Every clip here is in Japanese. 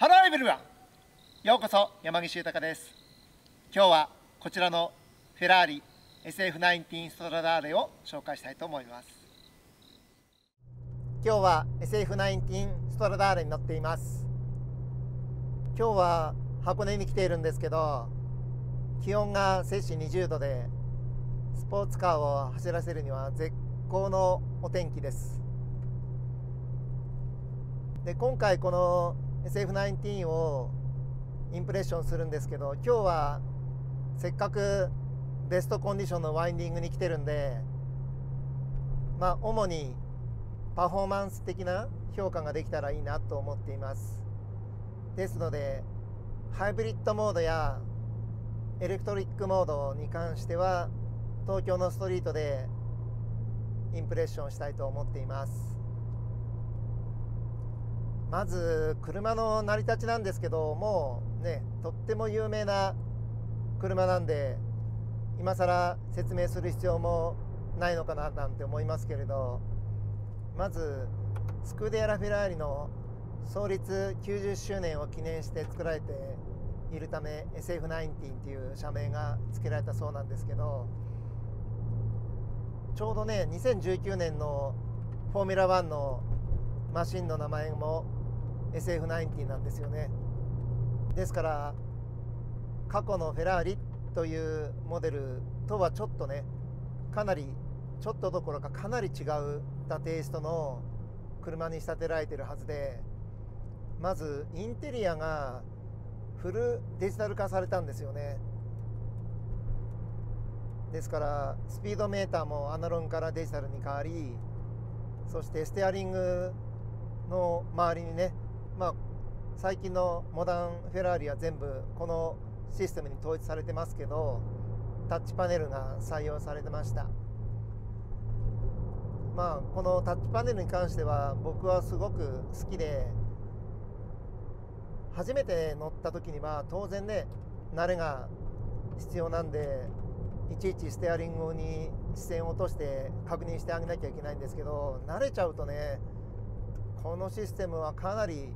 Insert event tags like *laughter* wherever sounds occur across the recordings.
Hello everyone。ようこそ山岸豊です。今日はこちらのフェラーリ SF19 ストラダーレを紹介したいと思います。今日は SF19 ストラダーレに乗っています。今日は箱根に来ているんですけど気温が摂氏20度でスポーツカーを走らせるには絶好のお天気です。で今回この SF19 をインプレッションするんですけど今日はせっかくベストコンディションのワインディングに来てるんでまあ主にパフォーマンス的な評価ができたらいいなと思っています。ですのでハイブリッドモードやエレクトリックモードに関しては東京のストリートでインプレッションしたいと思っています。まず車の成り立ちなんですけどもうねとっても有名な車なんで今更説明する必要もないのかななんて思いますけれどまずスクーデアラ・フェラーリの創立90周年を記念して作られているため SF19 っていう社名が付けられたそうなんですけどちょうどね2019年のフォーミュラ1のマシンの名前も SF90 なんですよね。ですから過去のフェラーリというモデルとはちょっとねかなりちょっとどころかかなり違ったテイストの車に仕立てられてるはずでまずインテリアがフルデジタル化されたんですよね。ですからスピードメーターもアナログからデジタルに変わりそしてステアリングの周りにねまあ、最近のモダンフェラーリは全部このシステムに統一されてますけどタッチパネルが採用されてました。まあこのタッチパネルに関しては僕はすごく好きで初めて乗った時には当然ね慣れが必要なんでいちいちステアリングに視線を落として確認してあげなきゃいけないんですけど慣れちゃうとねこのシステムはかなり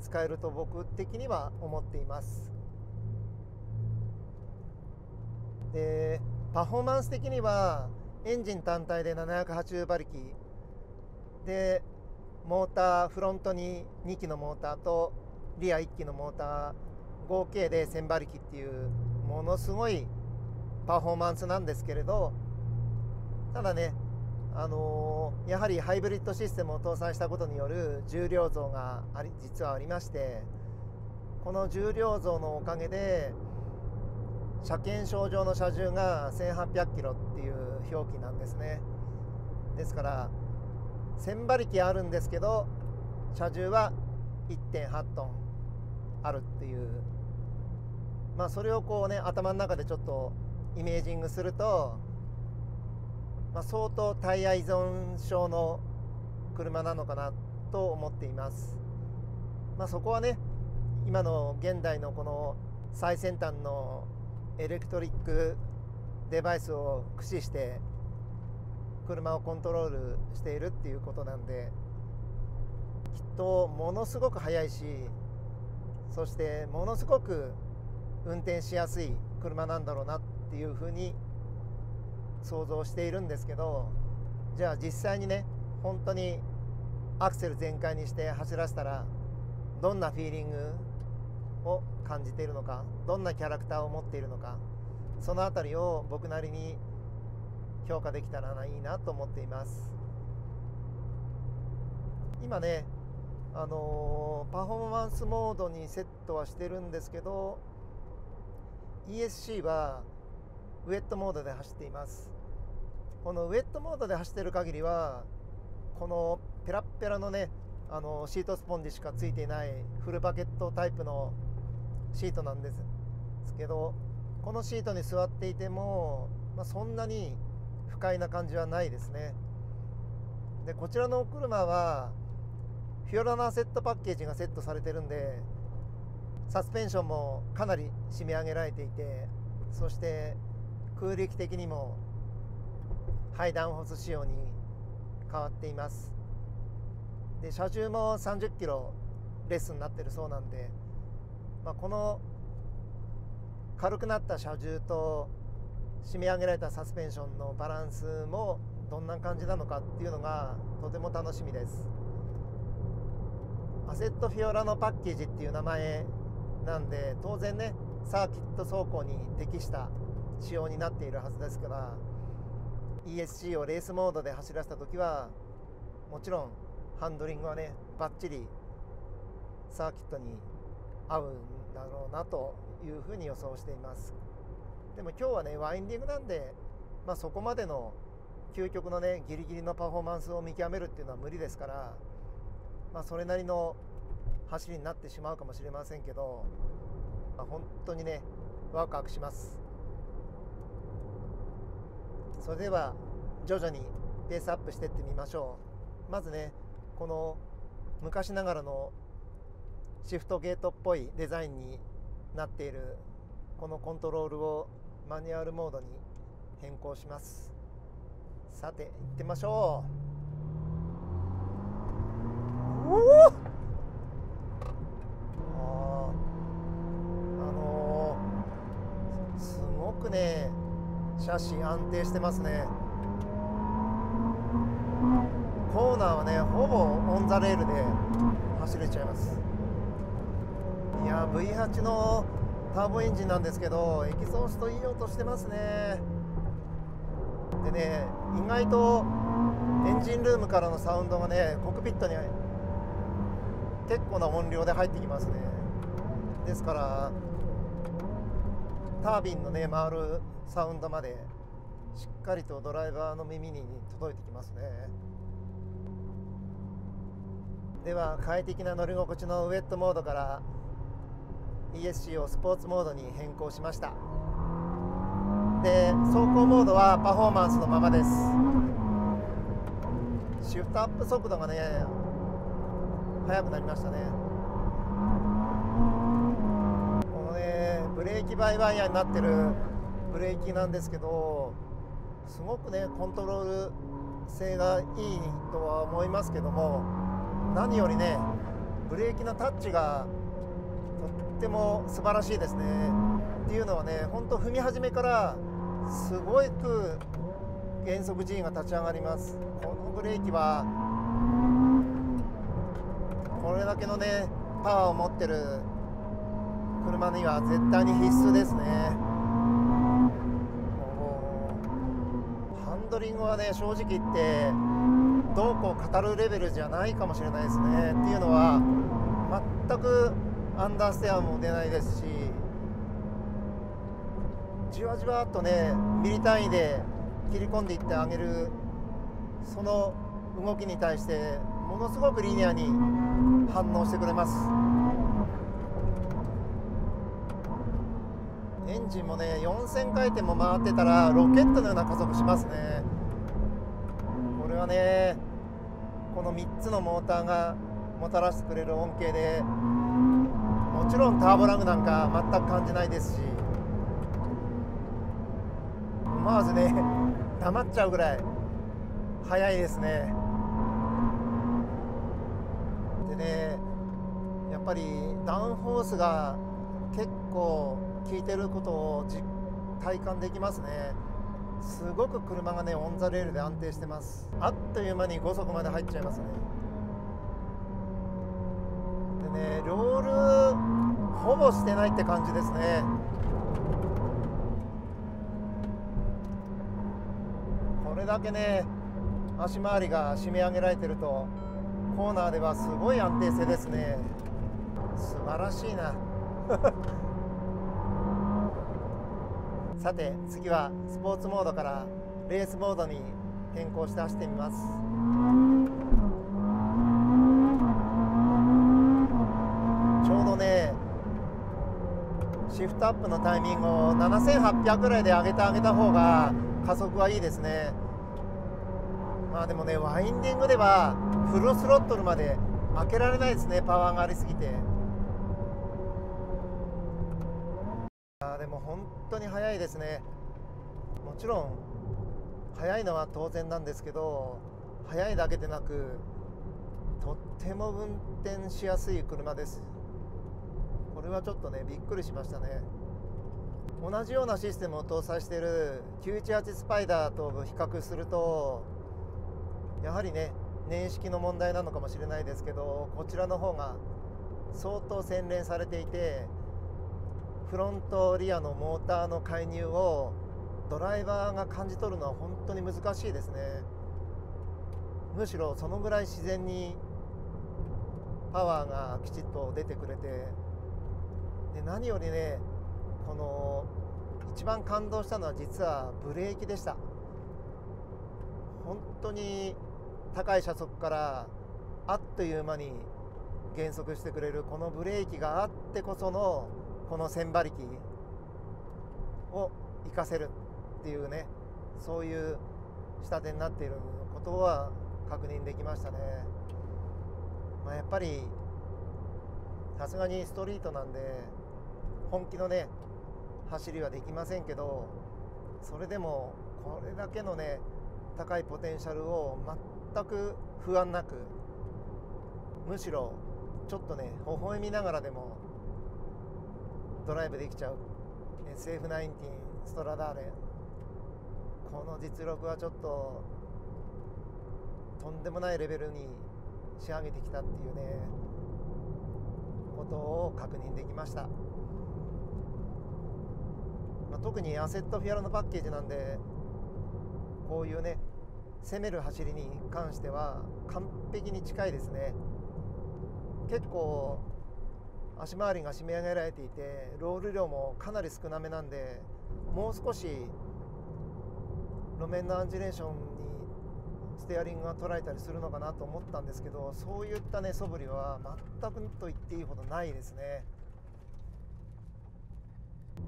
使えると僕的には思っています。でパフォーマンス的にはエンジン単体で780馬力。でモーターフロントに2機のモーターとリア1機のモーター合計で1000馬力っていうものすごいパフォーマンスなんですけれどただねあのー、やはりハイブリッドシステムを搭載したことによる重量増があり実はありましてこの重量増のおかげで車検証上の車重が1800キロっていう表記なんですね。ですから1000馬力あるんですけど車重は1.8トンあるっていう。まあそれをこうね頭の中でちょっとイメージングするとまあ、相当タイヤ依存症の車なのかなと思っています。まあ、そこはね今の現代のこの最先端のエレクトリックデバイスを駆使して車をコントロールしているっていうことなんできっとものすごく速いしそしてものすごく運転しやすい車なんだろうなっていうふうに想像しているんですけどじゃあ実際にね本当にアクセル全開にして走らせたらどんなフィーリングを感じているのかどんなキャラクターを持っているのかその辺りを僕なりに評価できたらいいなと思っています。今ねあのー、パフォーマンスモードにセットはしてるんですけど ESC はウェットモードで走っています。このウェットモードで走ってる限りはこのペラッペラのねあのシートスポンジしかついていないフルバケットタイプのシートなんです。けどこのシートに座っていても、まあ、そんなに不快な感じはないですね。でこちらのお車はフィオラナセットパッケージがセットされてるんでサスペンションもかなり締め上げられていてそして空力的にもハイダウンホス仕様に変わっています。で車重も30キロレスになってるそうなんで、まあ、この軽くなった車重と締め上げられたサスペンションのバランスもどんな感じなのかっていうのがとても楽しみです。アセットフィオラのパッケージっていう名前なんで当然ねサーキット走行に適した仕様になっているはずですから ESC をレースモードで走らせた時はもちろんハンドリングはねバッチリサーキットに合うんだろうなというふうに予想しています。でも今日はねワインディングなんで、まあ、そこまでの究極のねギリギリのパフォーマンスを見極めるっていうのは無理ですから、まあ、それなりの走りになってしまうかもしれませんけど、まあ、本当にねワクワクします。それでは徐々にペースアップしてってみましょう。まずねこの昔ながらのシフトゲートっぽいデザインになっているこのコントロールをマニュアルモードに変更します。さて行ってみましょう。おおあのー、すごくねシャシ安定してますね。コーナーはねほぼオン・ザ・レールで走れちゃいます。いや V8 のターボエンジンなんですけどエキゾーストいい音してますね。でね意外とエンジンルームからのサウンドがねコックピットに結構な音量で入ってきますね。ですからタービンのね回るサウンドまでしっかりとドライバーの耳に届いてきますね。では快適な乗り心地のウェットモードから ESC をスポーツモードに変更しました。で走行モードはパフォーマンスのままです。シフトアップ速度がね速くなりましたねこのねブレーキバイワイヤーになってるブレーキなんですけどすごくねコントロール性がいいとは思いますけども何よりねブレーキのタッチがとっても素晴らしいですね。っていうのはね本当踏み始めからすごく減速 G が立ち上がります。このブレーキはこれだけのねパワーを持ってる車には絶対に必須ですね。ハンドリングはね正直言ってどうこう語るレベルじゃないかもしれないですね。っていうのは全くアンダーステアも出ないですしじわじわっとねミリ単位で切り込んでいってあげるその動きに対してものすごくリニアに反応してくれますエジンもね4000回転も回ってたらロケットのような加速しますね。これはねこの3つのモーターがもたらしてくれる恩恵でもちろんターボラグなんか全く感じないですし思わずね *laughs* 黙っちゃうぐらい速いですね。でねやっぱりダウンフォースが結構聞いてることを体感できますね。すごく車がねオン・ザ・レールで安定してます。あっという間に5速まで入っちゃいますね。でねロールほぼしてないって感じですね。これだけね足回りが締め上げられてるとコーナーではすごい安定性ですね。素晴らしいな。さて次はスポーツモードからレースモードに変更して走ってみますちょうどねシフトアップのタイミングを7800ぐらいで上げてあげた方が加速はいいですねまあでもねワインディングではフルスロットルまで開けられないですねパワーがありすぎて。でも本当に速いですね。もちろん速いのは当然なんですけど速いだけでなくとっても運転しやすい車です。これはちょっとねびっくりしましたね。同じようなシステムを搭載している918スパイダーと比較するとやはりね年式の問題なのかもしれないですけどこちらの方が相当洗練されていてフロントリアのモーターの介入をドライバーが感じ取るのは本当に難しいですね。むしろそのぐらい自然にパワーがきちっと出てくれてで何よりねこの一番感動したのは実はブレーキでした。本当に高い車速からあっという間に減速してくれるこのブレーキがあってこそのこの線馬力を活かせるっていうねそういう仕立てになっていることは確認できましたね、まあ、やっぱりさすがにストリートなんで本気のね走りはできませんけどそれでもこれだけのね高いポテンシャルを全く不安なくむしろちょっとね微笑みながらでもドライブできちゃう。SF19 ストラダーレ。この実力はちょっととんでもないレベルに仕上げてきたっていうねことを確認できました。まあ、特にアセットフィアラのパッケージなんでこういうね攻める走りに関しては完璧に近いですね。結構足回りが締め上げられていてロール量もかなり少なめなんでもう少し路面のアンジュレーションにステアリングが捉えたりするのかなと思ったんですけどそういったね素振りは全くと言っていいほどないですね。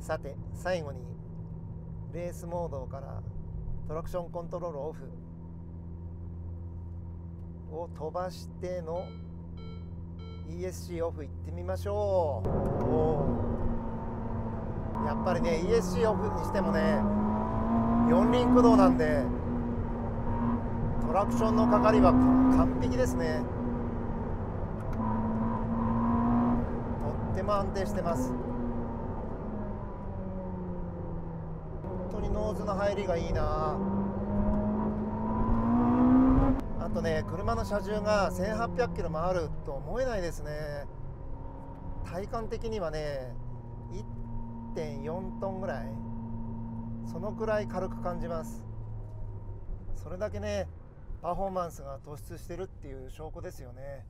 さて最後にレースモードからトラクションコントロールオフを飛ばしての ESC オフいってみましょう。やっぱりね ESC オフにしてもね四輪駆動なんでトラクションのかかりは完璧ですね。とっても安定してます。本当にノーズの入りがいいな。とね車の車重が1800キロもあると思えないですね。体感的にはね1.4トンぐらい。そのくらい軽く感じます。それだけねパフォーマンスが突出してるっていう証拠ですよね。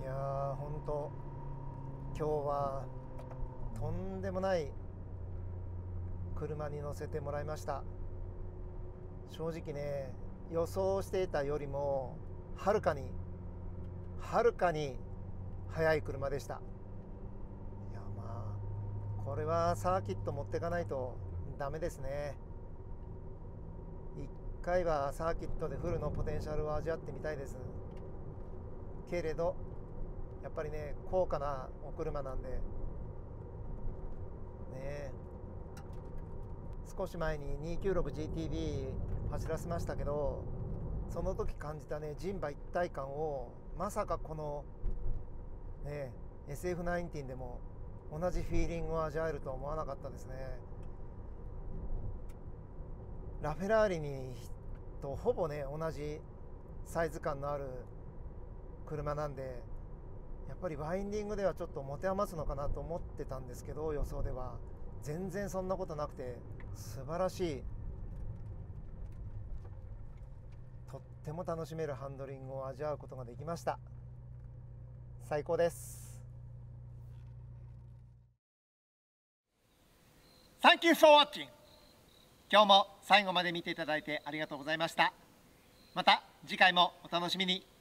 いやーほんと。今日はとんでもない車に乗せてもらいました。正直ね予想していたよりもはるかにはるかに速い車でした。いやまあこれはサーキット持ってかないとダメですね。1回はサーキットでフルのポテンシャルを味わってみたいです。けれどやっぱりね高価なお車なんでねえ。少し前に 296GTB 走らせましたけどその時感じたね人馬一体感をまさかこのね SF19 でも同じフィーリングを味わえるとは思わなかったですね。ラフェラーリにとほぼね同じサイズ感のある車なんでやっぱりワインディングではちょっと持て余すのかなと思ってたんですけど予想では。全然そんなことなくて素晴らしい。とっても楽しめるハンドリングを味わうことができました。最高です。Thank you so much 今日も最後まで見ていただいてありがとうございました。また次回もお楽しみに。